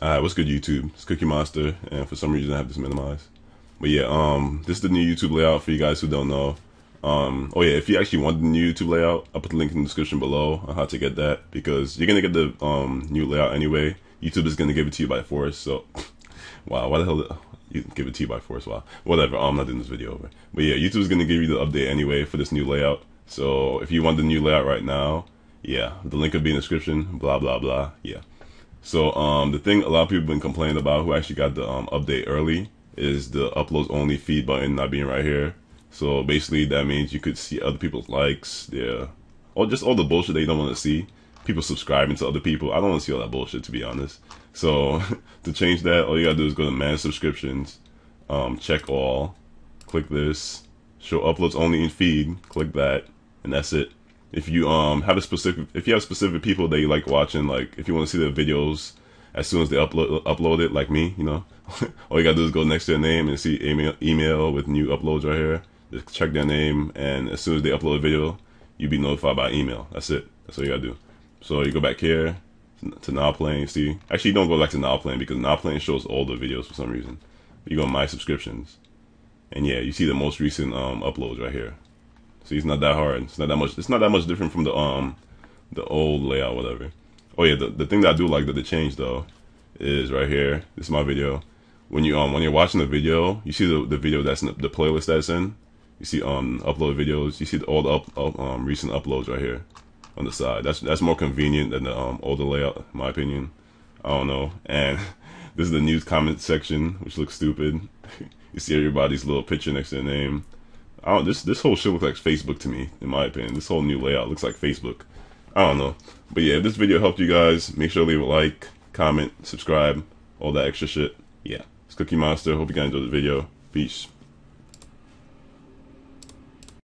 Alright, what's good YouTube? It's Cookie Monster, and for some reason I have this minimized. But yeah, um, this is the new YouTube layout for you guys who don't know. Um, oh yeah, if you actually want the new YouTube layout, I'll put the link in the description below on how to get that because you're gonna get the um new layout anyway. YouTube is gonna give it to you by force. So, wow, why the hell you give it to you by force? Wow, whatever. I'm not doing this video over. But yeah, YouTube is gonna give you the update anyway for this new layout. So if you want the new layout right now, yeah, the link will be in the description. Blah blah blah. Yeah. So um, the thing a lot of people have been complaining about who actually got the um, update early is the uploads only feed button not being right here. So basically that means you could see other people's likes, their, or just all the bullshit they don't want to see. People subscribing to other people. I don't want to see all that bullshit to be honest. So to change that, all you gotta do is go to manage subscriptions, um, check all, click this, show uploads only in feed, click that, and that's it if you um have a specific if you have specific people that you like watching like if you want to see the videos as soon as they upload upload it like me you know all you gotta do is go next to their name and see email email with new uploads right here. Just check their name and as soon as they upload a video you'll be notified by email. That's it. That's all you gotta do. So you go back here to now playing see? Actually don't go back to now playing because now playing shows all the videos for some reason. You go my subscriptions and yeah you see the most recent um uploads right here See, it's not that hard. It's not that much. It's not that much different from the um the old layout, whatever. Oh yeah, the the thing that I do like that they changed though is right here. This is my video. When you um when you're watching the video, you see the the video that's in the, the playlist that's in. You see um upload videos. You see all the up, up um recent uploads right here on the side. That's that's more convenient than the um older layout, in my opinion. I don't know. And this is the news comment section, which looks stupid. you see everybody's little picture next to their name. I don't, this this whole shit looks like Facebook to me, in my opinion. This whole new layout looks like Facebook. I don't know. But yeah, if this video helped you guys, make sure to leave a like, comment, subscribe, all that extra shit. Yeah. It's Cookie Monster. Hope you guys enjoyed the video. Peace.